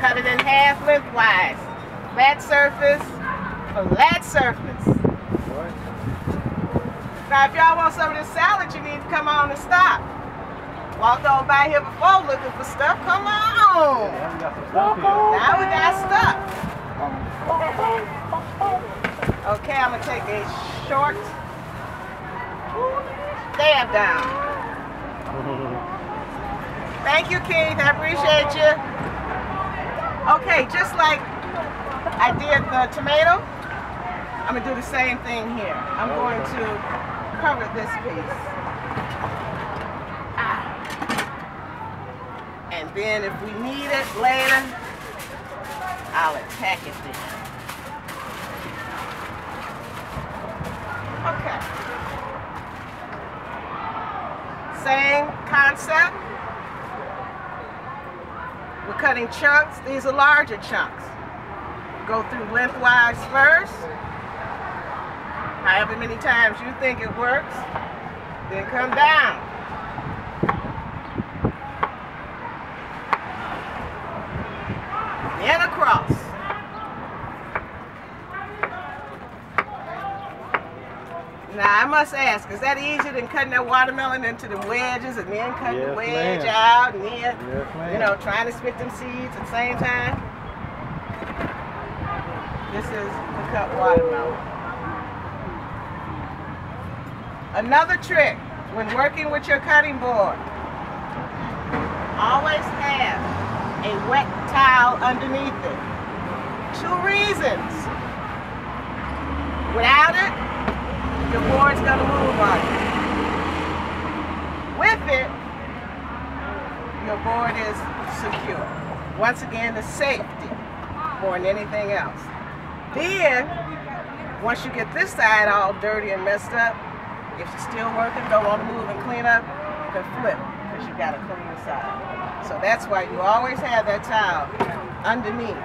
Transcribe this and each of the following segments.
Cut it in half lengthwise. Flat surface, flat surface. Now, if y'all want some of this salad, you need to come on and stop. Walked on by here before looking for stuff. Come on. Now we got stuff. Okay, I'm gonna take a short stab down. Thank you, Keith. I appreciate you. Okay, just like I did the tomato, I'm gonna do the same thing here. I'm going to cover this piece. Ah. And then if we need it later, I'll attack it then. Okay. Same concept. Cutting chunks. These are larger chunks. Go through lengthwise first. However many times you think it works, then come down. Then across. Now I must ask, is that easier than cutting that watermelon into the wedges and then cutting Yes, the wedge out and then, Yes, you know, trying to spit them seeds at the same time? This is the cut watermelon. Another trick when working with your cutting board, always have a wet towel underneath it. Two reasons. Without it, your board's gonna move on you. With it, your board is secure. Once again, the safety more than anything else. Then, once you get this side all dirty and messed up, if you're still working, don't want to move and clean up, you can flip because you got to clean the side. So that's why you always have that towel underneath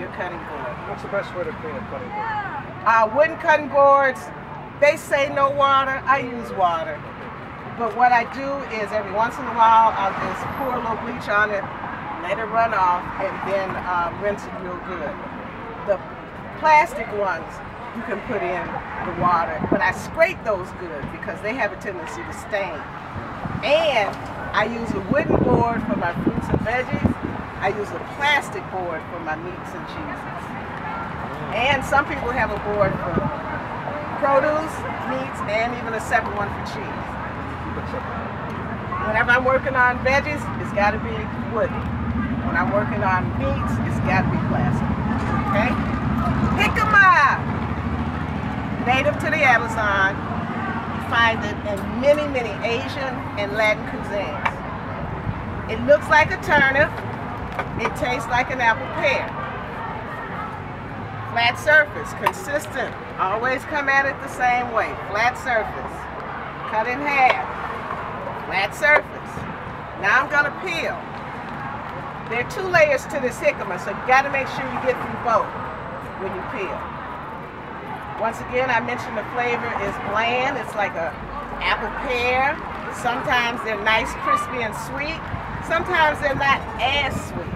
your cutting board. What's the best way to clean a cutting board? Uh, wooden cutting boards, they say no water. I use water. But what I do is every once in a while, I'll just pour a little bleach on it, let it run off, and then uh, rinse it real good. The plastic ones, you can put in the water, but I scrape those good because they have a tendency to stain. And I use a wooden board for my fruits and veggies. I use a plastic board for my meats and cheeses. And some people have a board for produce, meats, and even a separate one for cheese. Whenever I'm working on veggies, it's got to be wooden. When I'm working on meats, it's got to be plastic. Okay? Jicama! Native to the Amazon. You find it in many, many Asian and Latin cuisines. It looks like a turnip. It tastes like an apple pear. Flat surface, consistent. Always come at it the same way. Flat surface. Cut in half. Flat surface. Now I'm gonna peel. There are two layers to this jicama, so you gotta make sure you get through both when you peel. Once again, I mentioned the flavor is bland. It's like a apple pear. Sometimes they're nice, crispy, and sweet. Sometimes they're not as sweet.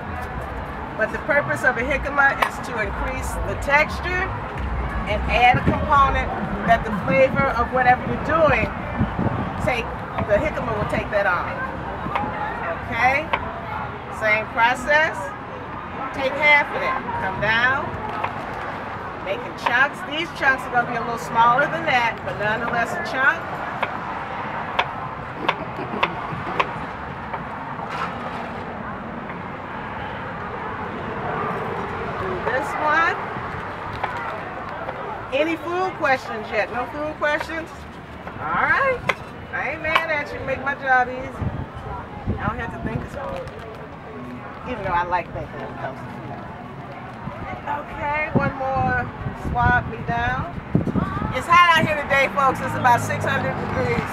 But the purpose of a jicama is to increase the texture and add a component that the flavor of whatever you're doing take the jicama will take that on. Okay? Same process. Take half of that. Come down. Making chunks. These chunks are going to be a little smaller than that, but nonetheless a chunk. Do this one. Any food questions yet? No food questions? All right. I ain't mad at you. Make my job easy. I don't have to think as hard. Even though I like thinking when it comes to food. Okay, one more swab me down. It's hot out here today, folks. It's about 600 degrees,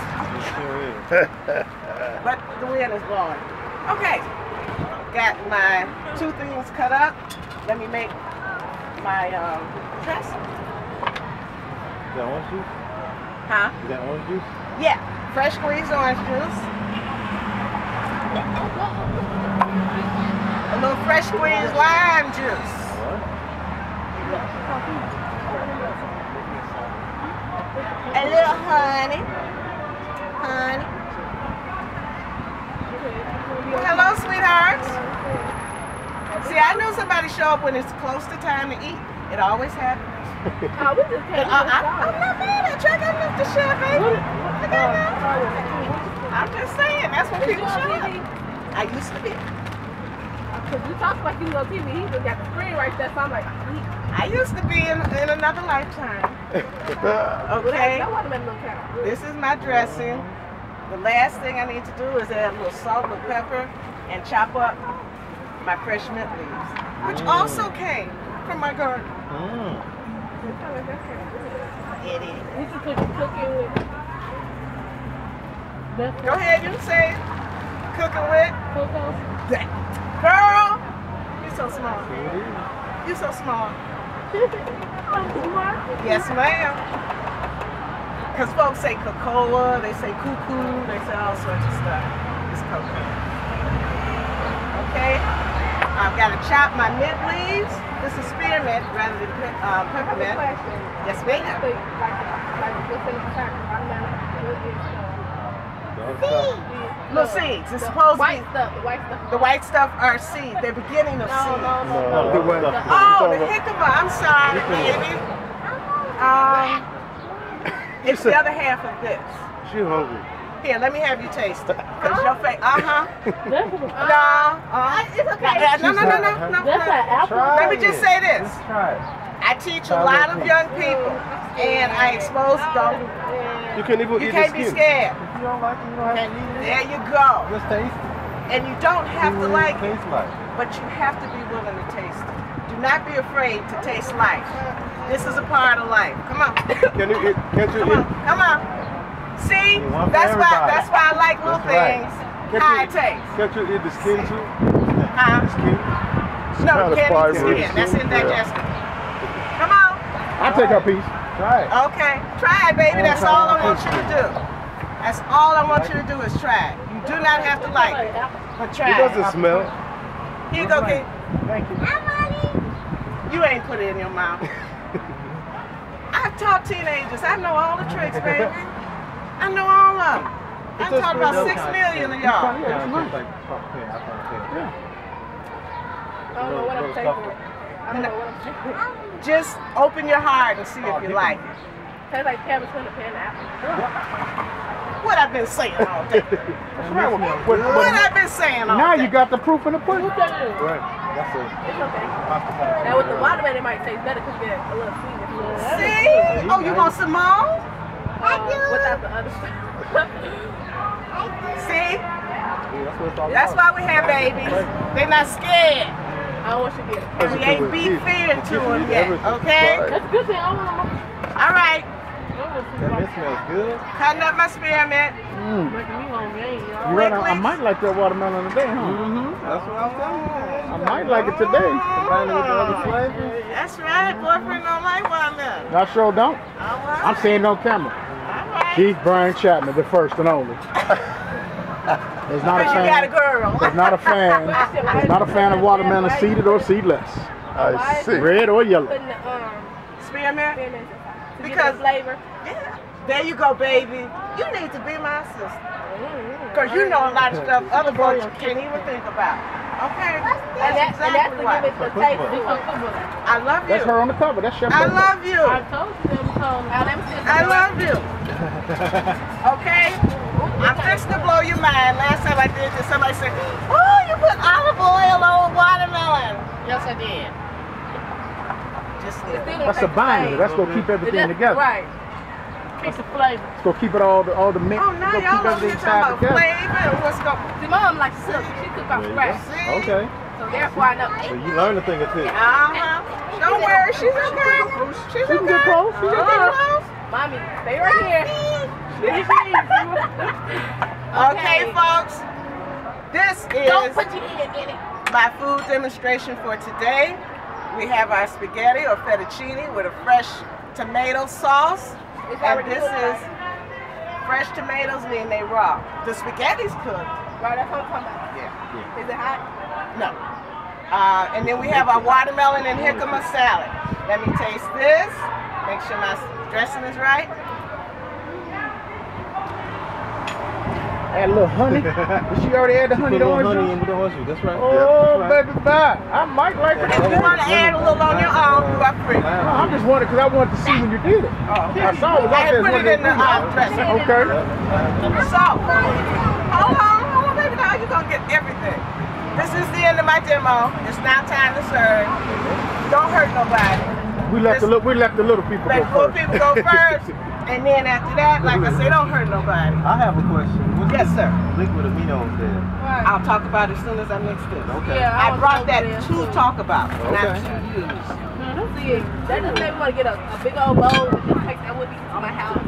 Sure is. but the wind is blowing. Okay, got my two things cut up. Let me make my um, dressing. Is that orange juice? Huh? Is that orange juice? Yeah, fresh squeezed orange juice. A little fresh squeezed lime juice. A little honey. Honey. Hello, sweethearts. See, I knew somebody show up when it's close to time to eat. It always happens. Oh, we just uh, I, I, I'm not mad at you. I got enough to share, uh, baby. I got enough. I'm just saying, that's what people show up. I used to be. Because you talk like you on TV, he just got the screen right there, so I'm like, he, I used to be in, in another lifetime. well, Okay. that, that watermelon look kind of This is my dressing. The last thing I need to do is add a little salt, little pepper, and chop up my fresh mint leaves, which mm. also came from my garden. Mm. Idiot. We can cook cooking with best Go ahead, you say it. Cooking with. Kocoa. Girl, you're so smart. See what it is. You're so small. Yes, ma'am. Because folks say cocoa, they say cuckoo, they say all sorts of stuff. It's cocoa. Okay? I've got to chop my mint leaves. This is spearmint rather than pe- uh, I have a peppermint. Yes, ma'am. like, like, what's in the pack? Watermelon. What is Don't stop. the- Little seeds. It's supposed to be- stuff. The white stuff. The white stuff are seeds. They're beginning of No, seeds. no, no, No, no. the one- The- Oh, the jicama. I'm sorry, baby. Um, it's the other half of this. She hungry. Here, let me have you taste it. Cause your face, uh-huh. No, uh, It's okay. no, no, no, no, no, That's no. an apple. Let me just say this. Just try it. I teach a lot of young people, and I expose them. You can't even You eat can't be skin. scared. If you don't like it, you don't have to eat it. There you go. Just taste it. And you don't have to See what like it, tastes like. but you have to be willing to taste it. Do not be afraid to taste life. This is a part of life. Come on. Can you eat? Can't you Come on, come on. See, You that's why that's why I like little That's right. things. Can't How you, it tastes. can't you eat the skin too? Huh? The skin? No, you can't eat the skin. is That's too, indigestible. Come on. I'll take a piece. Try it. Okay. Try it, baby. That's all I want you to do. That's all I want you to do is try it. You do not have to like it, but It try it. doesn't smell. Here you go, kid. Thank you. You ain't put it in your mouth. I've taught teenagers. I know all the tricks, baby. I know all of them. I It does taught about smell six of y'all. Yeah, it's nice. like pumpkin. I found it. I don't know what I'm taking. I don't know what I'm taking. Just open your heart and see if you like it. Tastes like cabbage and a pineapple. What I've been saying all day. What's wrong with What- me? What I've been saying all Now day. you got the proof in the pudding. Who tell you? Right. That's a It's okay. Now with the watermelon, it might taste better because you get a little sweetness. See? Oh, you want some more? Uh, without the other stuff. See? Yeah, that's what it's all That's why we have babies. They're not scared. I want you to get it. We ain't beat fear into them yet. Okay? That's good thing. I want to. All right. That smells good. Cutting up my spearmint. Mm. Making me hungry. ain't You right, I, I might like that watermelon today, huh? Mm-hmm. That's what I'm telling you. I might like it today. Combine it with the other flavors. That's right. Boyfriend don't like watermelon. I sure don't. All right. I'm saying it on camera. All right. Keith Brian Chapman, the first and only. There's not a Because you got a fan. girl. There's not a fan. There's not a fan of watermelon seeded or seedless. I see. Red or yellow. Putting the um, Spearmint? spearmint Because- get the flavor. Yeah. There you go, baby. You need to be my sister. Mm-hmm. Because you know a lot of stuff other folks can't even think about. Okay? And, That's that, and that's exactly to give it right. the taste. I love you. That's her on the cover. That's Chef I love you. I told you them told me. let me see. I love you. Okay? I'm fixing to blow your mind. Last time I did this, somebody said, Oh, you put olive oil on watermelon. Yes, I did. Just It's did. That's a taste the binder. same. That's gonna keep everything just- together. Right. Keep the flavor. It's gonna keep it all the all the mix. Oh, it's now y'all keep over here everything talking tied about together. flavor and what's going See, mom like to cook. She cook off There you scratch. go. See? Okay. So therefore I know. So you learn a thing or two. Uh-huh. Don't worry, she's okay. She's She can get okay. close. She She can can get get close. Mommy, stay right here. Okay, folks. This Don't is put your hand in it. my food demonstration for today. We have our spaghetti or fettuccine with a fresh tomato sauce. It's And this cooked, is fresh tomatoes mean they raw. The spaghetti's cooked. Right, that's what I'm talking about. Yeah. Is it hot? No. Uh, and then we have our watermelon and jicama salad. Let me taste this. Make sure my dressing is right. Add a little honey. Did she already add the honey Put to a little orange honey juice? in with the orange juice. That's right. Oh, yeah, that's right. baby, bye. I might like it. If you want to add a little on your own, you are free. No, I'm just wondering because I wanted to see when you did it. Oh, okay. I saw it was I out had there. put it in the uh, dressing. Okay. So, hold on, hold on, baby. Now you're going to get everything. This is the end of my demo. It's now time to serve. Don't hurt nobody. We left the little, we left the little people Let go poor first. people go first. And then after that, like I say, don't hurt nobody. I have a question. What's Yes, sir. Liquid aminos there. Right. I'll talk about it as soon as I mix this. Okay. Yeah, I was brought that there, to too. talk about, not Okay. to use. Mhm. See, that just made me want to get a, a big old bowl and just take that with me to my house.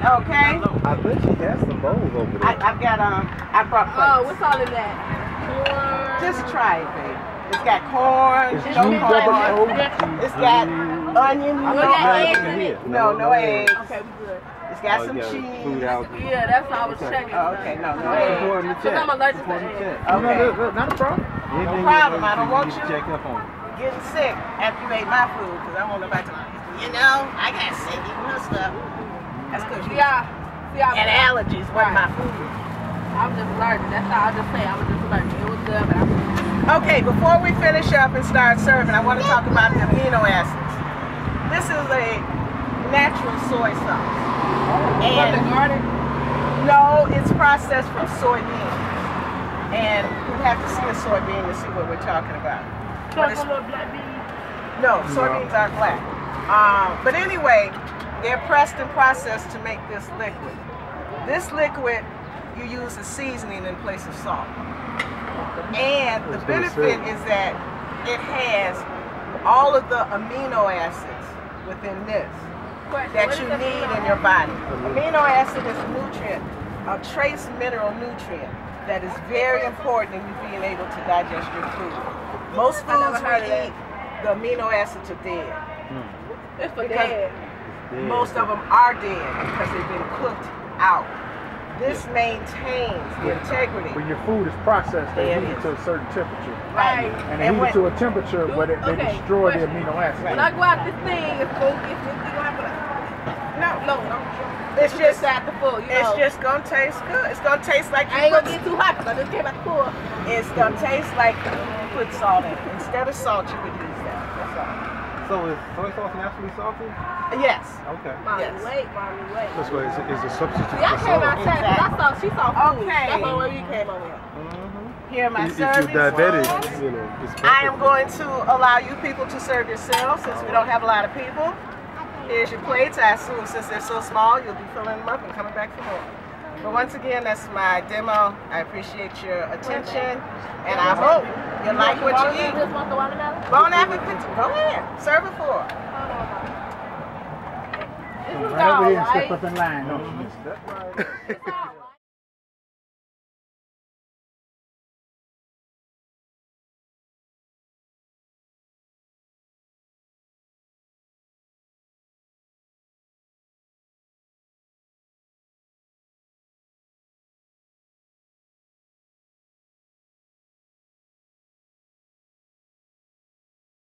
Okay? I bet she has some bowls over there. I, I've got, um, I brought Oh, plates. what's all in that? Just try it, baby. It's got corn, It's no cheese corn. double It's got onion, no we eggs. eggs in it? No, no eggs. Okay, we good. It's got Oh, some you got cheese. Food out. Yeah, that's all I was checking. Oh, okay, no, no It's eggs. important to Because. I'm allergic to Important eggs. check. No, Okay. no, no, not a problem. Anything problem, I don't you want you- Check up on. Getting sick after you ate my food, because I want nobody to, you know, I got sick eating this stuff. That's because you Yeah. See, I, had allergies with my food. I'm just allergic. That's all I just say. I was just allergic. It was good, but I'm Okay, before we finish up and start serving, I want to talk about the amino acids. This is a natural soy sauce. from the garden. no, it's processed from soybean. And we'd have to see a soybean to see what we're talking about. But it's- little black bean. no, soybeans aren't black. Um, but anyway, they're pressed and processed to make this liquid. This liquid, you use as seasoning in place of salt. And the That's what it benefit is that it has all of the amino acids within this that you need in your body. Amino acid is a nutrient, a trace mineral nutrient that is very important in you being able to digest your food. Most foods heard of we eat, the amino acids are dead. It's for Because- dead. Most of them are dead because they've been cooked out. This maintains the integrity. When your food is processed, they heat it heat it is. to a certain temperature. Right. And they And heat it to a temperature where they, they Okay, destroy the amino acids. When I go out this thing, it's going to get it's gonna have to No, no, no. it's just at the full, you know. it's just gonna taste good. It's gonna taste like I ain't gonna put, get too hot because I just came out the pool. it's gonna taste like you put salt in. Instead of salt, you would use that. That's all. So is soy sauce naturally salty? Yes. Okay. Mommy, Yes. wait, mommy, wait. That's why it's, it's a substitute See, I for came salt. outside because I saw, she saw food. Okay. That's the way you came over here. Mm-hmm. Here my If if you're diabetic, you know, it's I am going to allow you people to serve yourselves since we don't have a lot of people. Here's your plates. I assume since they're so small, you'll be filling them up and coming back for more. But once again, that's my demo. I appreciate your attention, and I hope you like what you You eat. just want the watermelon? Bon appetit. Go ahead. Serve it for. Hold on. This is Right over here and step up in line, don't you? It's all